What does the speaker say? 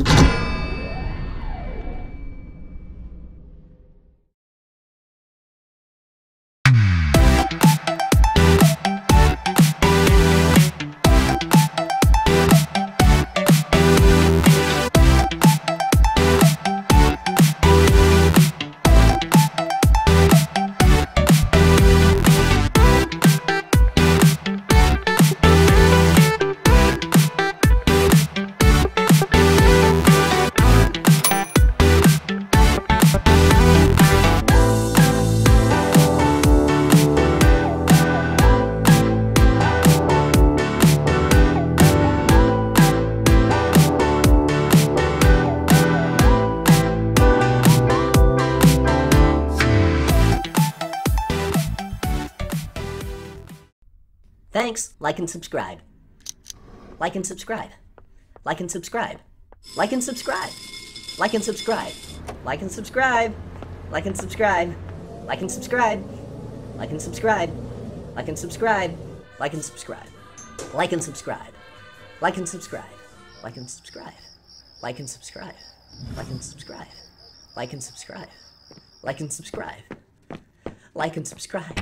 you Thanks. Like and subscribe. Like and subscribe. Like and subscribe. Like and subscribe. Like and subscribe. Like and subscribe. Like and subscribe. Like and subscribe. Like and subscribe. Like and subscribe. Like and subscribe. Like and subscribe. Like and subscribe. Like and subscribe. Like and subscribe. Like and subscribe. Like and subscribe. Like and subscribe. Like and subscribe.